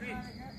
Peace.